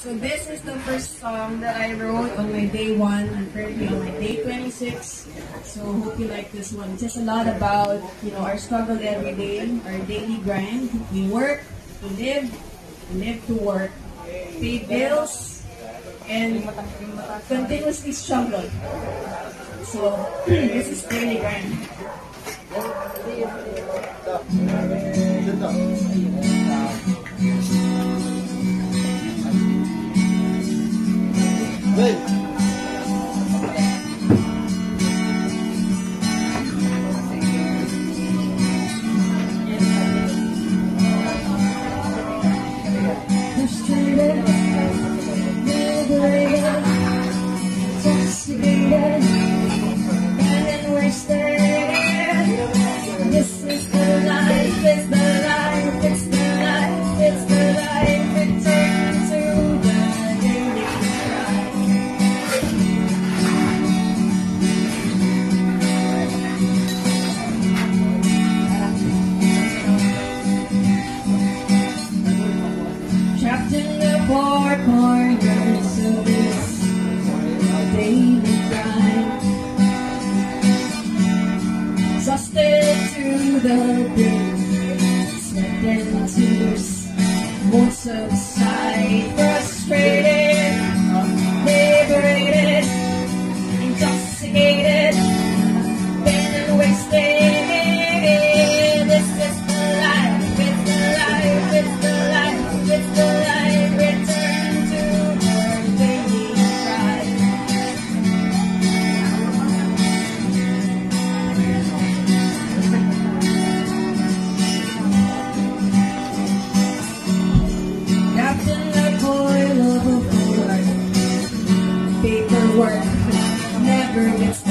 So this is the first song that I wrote on my day one. I'm currently on my day 26. So hope you like this one. It's just a lot about, you know, our struggle every day, our daily grind. We work, we live, we live to work, pay bills, and continuously struggle. So this is daily grind. Is the life, it's the life, it's the life, it's the life. Return to the daily grind. Trapped in the four corners To the brim, sweat and tears won't subside. Frustrated, liberated, intoxicated, been wasted. This is the life, it's the life, it's the life, it's the life. Paperwork never gets